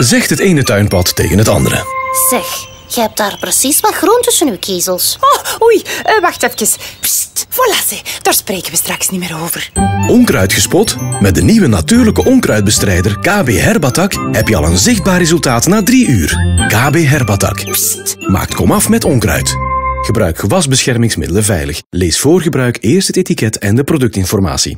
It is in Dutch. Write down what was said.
Zegt het ene tuinpad tegen het andere. Zeg, je hebt daar precies wat groen tussen uw kiezels. Oh, oei, eh, wacht even. Pst, voilà, ze. daar spreken we straks niet meer over. Onkruid gespot? Met de nieuwe natuurlijke onkruidbestrijder KB Herbatak heb je al een zichtbaar resultaat na drie uur. KB Herbatak. Pst. maakt komaf met onkruid. Gebruik gewasbeschermingsmiddelen veilig. Lees voor gebruik eerst het etiket en de productinformatie.